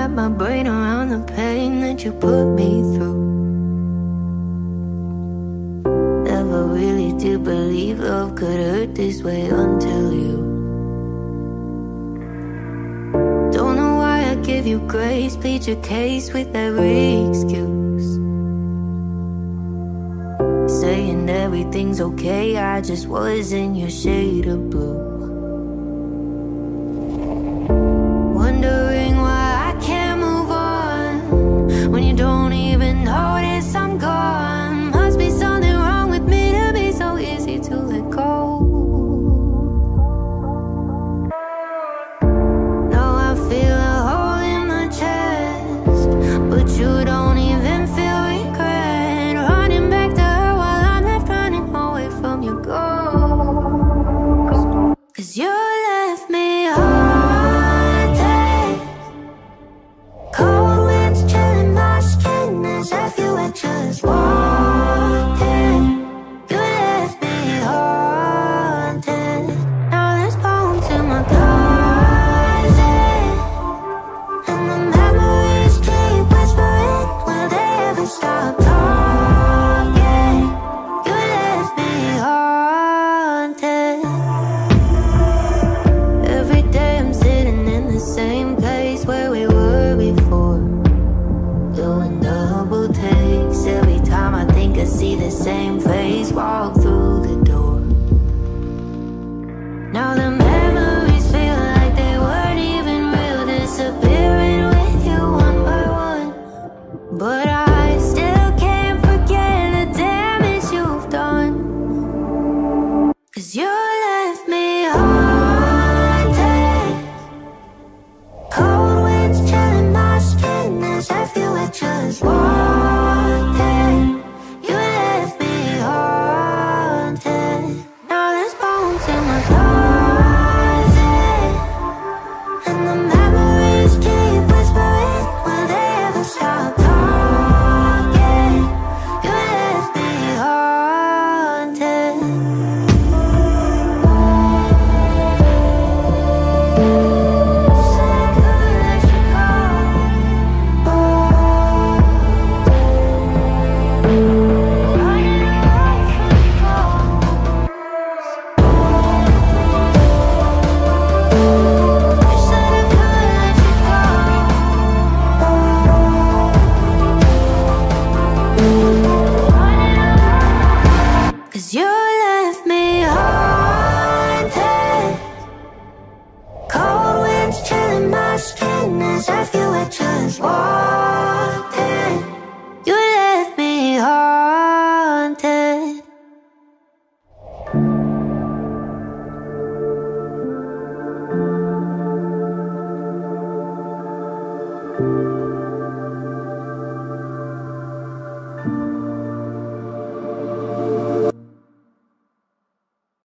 wrap my brain around the pain that you put me through. Never really did believe love could hurt this way until you. Don't know why I give you grace, plead your case with every excuse. Saying everything's okay, I just was in your shade of blue. Cause you place where we were before. Doing Cause you left me haunted. Cold winds chilling my skin as I feel it just water